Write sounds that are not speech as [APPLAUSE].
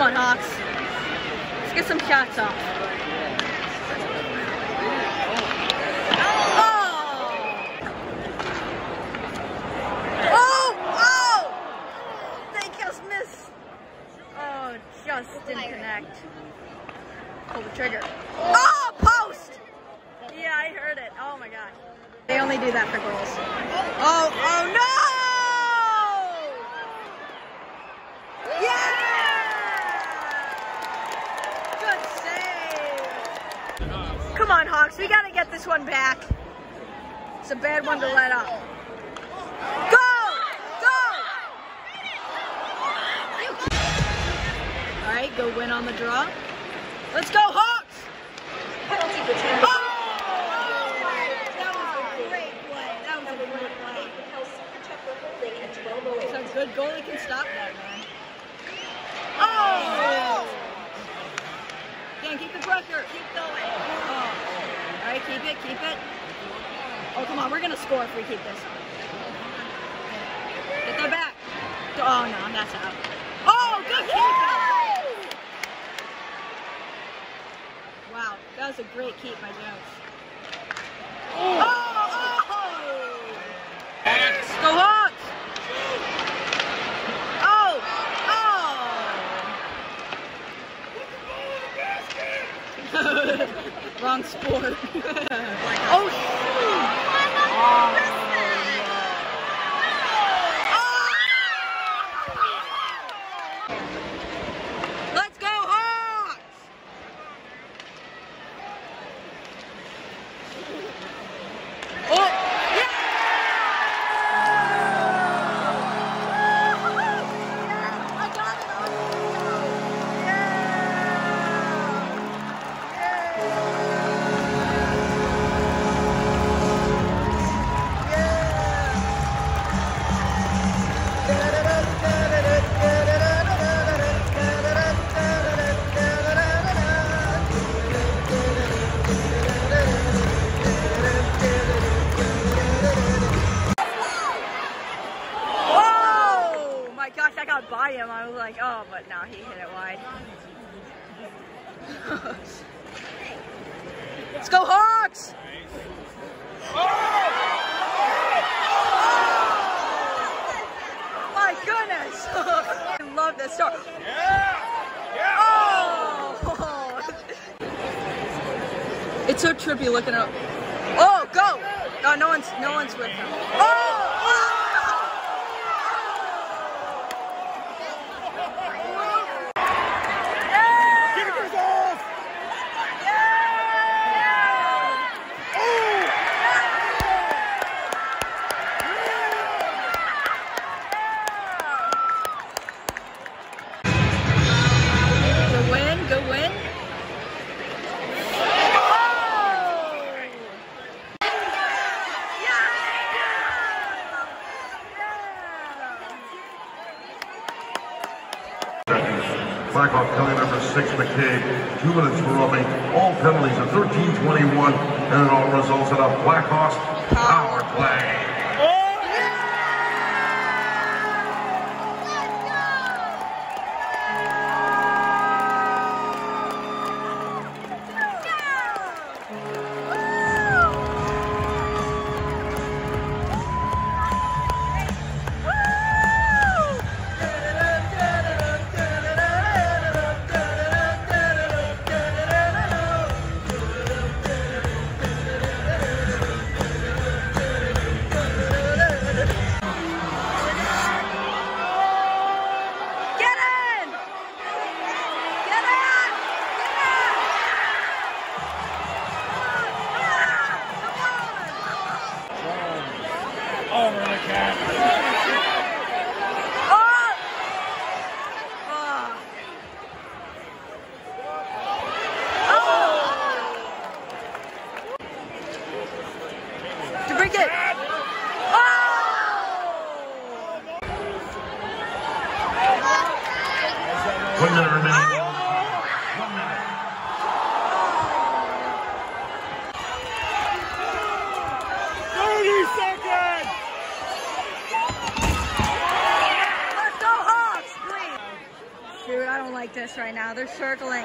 Come on, Hawks. Let's get some shots off. Oh! Oh! Oh! They just missed. Oh, just didn't connect. Pull the trigger. Oh, post! Yeah, I heard it. Oh my gosh. They only do that for girls. Oh, oh no! Yeah! Good save. Come on, Hawks. We got to get this one back. It's a bad one to let up. Go! Go! All right, go win on the draw. Let's go, Hawks! Penalty for. Oh! That was a great play. That was a great play. House Tucker holding at 12:08. So good goalie can stop that, man. Oh! Can't keep the pressure. Keep going. Oh. All right, keep it, keep it. Oh, come on. We're going to score if we keep this. Get that back. Oh, no, that's out. Oh, good keep. Wow, that was a great keep by Jones. Oh! oh. oh. Go Hawks! Oh! Oh! [LAUGHS] Wrong sport. [LAUGHS] oh, shoot! Let's I him. I was like, oh, but no, he hit it wide. [LAUGHS] Let's go Hawks! Oh, my goodness! [LAUGHS] I love this start. Oh! [LAUGHS] It's so trippy looking up. Oh, go! No, no one's no one's with him. Oh! Blackhawk penalty number six, McCabe. Two minutes remaining. All penalties are 13-21, and it all results in a Blackhawks power play. One minute remaining. One minute. Thirty seconds. Let's go Hawks, please! dude. I don't like this right now. They're circling.